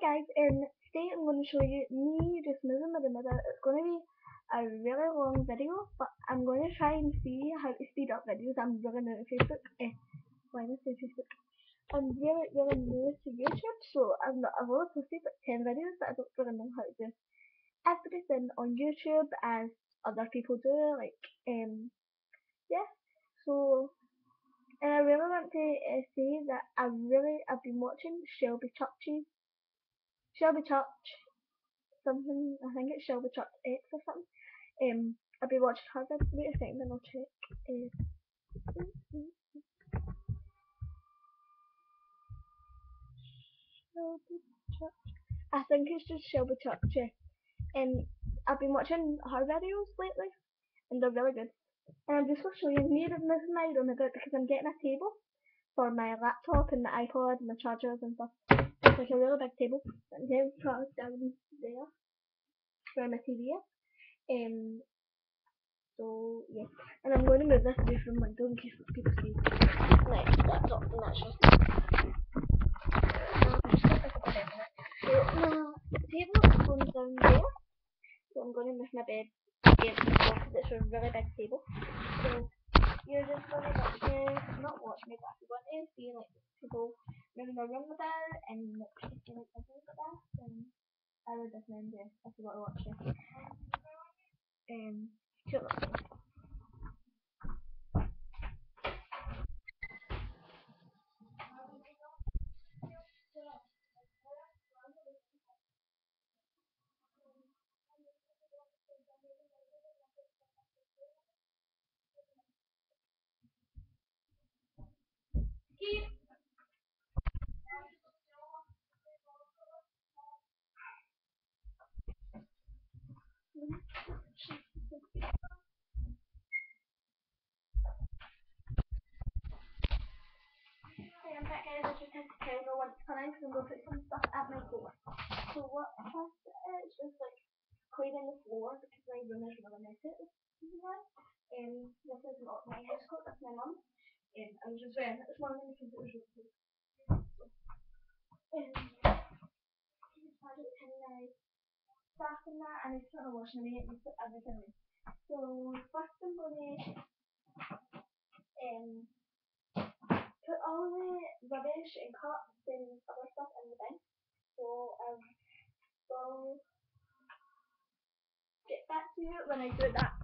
guys, um, today I'm going to show you me just moving my remote. It's going to be a really long video, but I'm going to try and see how to speed up videos. I'm really new to Facebook. Eh, why did I say Facebook? I'm really, really new to YouTube, so I'm not, I've only posted like 10 videos, but I don't really know how to do everything on YouTube as other people do, like, um, yeah, so, and I really want to uh, say that I really, I've been watching Shelby Church's Shelby Church something. I think it's Shelby Church X or something. Um, I'll be watching her. Wait a second, then I'll check. Shelby Church. I think it's just Shelby Church. Yeah. Um, I've been watching her videos lately, and they're really good. And I'm just going to show you me moving my room a bit because I'm getting a table for my laptop and the iPod and the chargers and stuff like a really big table and then put down there where my TV is. Um, so yeah, and I'm going to move this away from window in case people see. Like that's that's just. So my table is going down there, so I'm going to move my bed against the because it's a really big table. So you're just going to watch me, not watch me, if you want to see like people moving around with that and you like videos like that, then I would recommend it if you want to watch it. Um, sure. Keep I'm back guys, I to tell no one to come in because I'm going to put some stuff at my door. So what first is just like cleaning the floor because my room is really messy Um, this is not my house coat, that's my mum. Um, I was just wearing it this morning because it was really cold. Um, just had it in stuff and and I just want to wash my and put everything in. So first I'm going to um put all the rubbish and cups and other stuff in the bin. So I um, will get back to you when I do that.